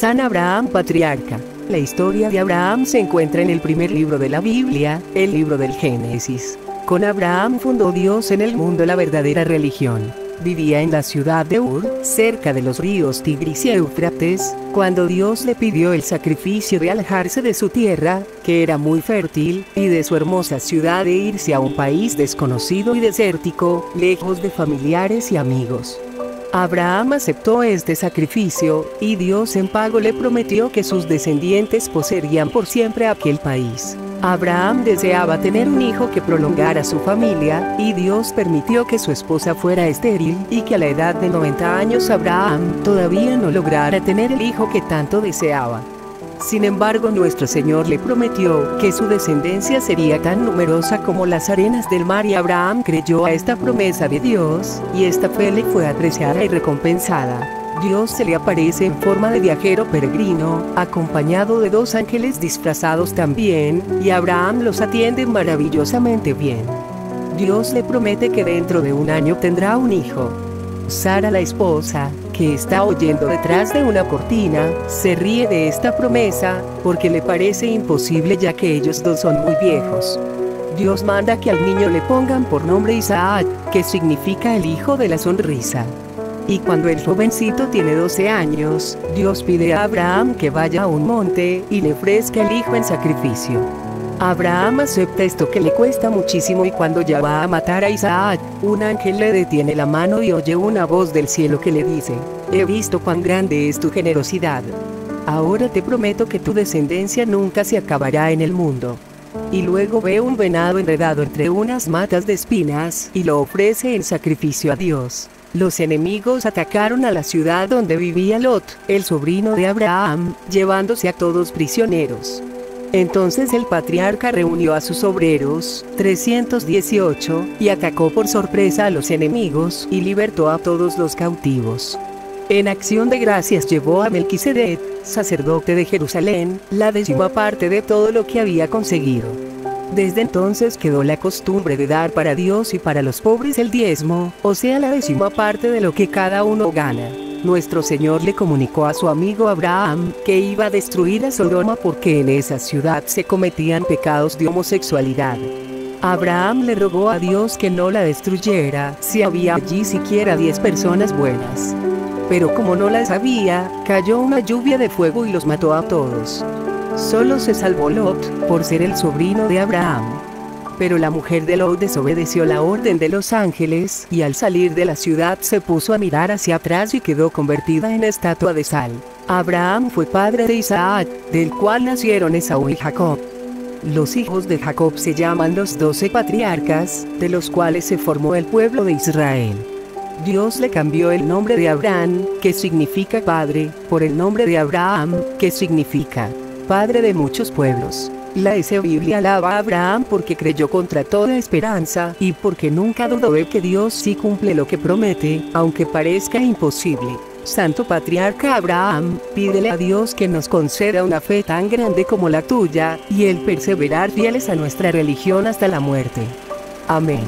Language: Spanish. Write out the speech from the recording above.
San Abraham Patriarca. La historia de Abraham se encuentra en el primer libro de la Biblia, el libro del Génesis. Con Abraham fundó Dios en el mundo la verdadera religión. Vivía en la ciudad de Ur, cerca de los ríos Tigris y Éufrates, cuando Dios le pidió el sacrificio de alejarse de su tierra, que era muy fértil, y de su hermosa ciudad e irse a un país desconocido y desértico, lejos de familiares y amigos. Abraham aceptó este sacrificio, y Dios en pago le prometió que sus descendientes poseerían por siempre aquel país. Abraham deseaba tener un hijo que prolongara su familia, y Dios permitió que su esposa fuera estéril, y que a la edad de 90 años Abraham todavía no lograra tener el hijo que tanto deseaba. Sin embargo, nuestro Señor le prometió que su descendencia sería tan numerosa como las arenas del mar y Abraham creyó a esta promesa de Dios, y esta fe le fue apreciada y recompensada. Dios se le aparece en forma de viajero peregrino, acompañado de dos ángeles disfrazados también, y Abraham los atiende maravillosamente bien. Dios le promete que dentro de un año tendrá un hijo. Sara la esposa, que está oyendo detrás de una cortina, se ríe de esta promesa, porque le parece imposible ya que ellos dos son muy viejos. Dios manda que al niño le pongan por nombre Isaac, que significa el hijo de la sonrisa. Y cuando el jovencito tiene 12 años, Dios pide a Abraham que vaya a un monte y le ofrezca el hijo en sacrificio. Abraham acepta esto que le cuesta muchísimo y cuando ya va a matar a Isaac, un ángel le detiene la mano y oye una voz del cielo que le dice, he visto cuán grande es tu generosidad. Ahora te prometo que tu descendencia nunca se acabará en el mundo. Y luego ve un venado enredado entre unas matas de espinas y lo ofrece en sacrificio a Dios. Los enemigos atacaron a la ciudad donde vivía Lot, el sobrino de Abraham, llevándose a todos prisioneros. Entonces el patriarca reunió a sus obreros, 318, y atacó por sorpresa a los enemigos y libertó a todos los cautivos. En acción de gracias llevó a Melquisedec, sacerdote de Jerusalén, la décima parte de todo lo que había conseguido. Desde entonces quedó la costumbre de dar para Dios y para los pobres el diezmo, o sea la décima parte de lo que cada uno gana nuestro Señor le comunicó a su amigo Abraham que iba a destruir a Sodoma porque en esa ciudad se cometían pecados de homosexualidad. Abraham le rogó a Dios que no la destruyera si había allí siquiera 10 personas buenas. Pero como no las había, cayó una lluvia de fuego y los mató a todos. Solo se salvó Lot, por ser el sobrino de Abraham. Pero la mujer de Lot desobedeció la orden de los ángeles y al salir de la ciudad se puso a mirar hacia atrás y quedó convertida en estatua de sal. Abraham fue padre de Isaac, del cual nacieron Esaú y Jacob. Los hijos de Jacob se llaman los doce patriarcas, de los cuales se formó el pueblo de Israel. Dios le cambió el nombre de Abraham, que significa padre, por el nombre de Abraham, que significa padre de muchos pueblos. La S. Biblia alaba a Abraham porque creyó contra toda esperanza y porque nunca dudó de que Dios sí cumple lo que promete, aunque parezca imposible. Santo Patriarca Abraham, pídele a Dios que nos conceda una fe tan grande como la tuya, y el perseverar fieles a nuestra religión hasta la muerte. Amén.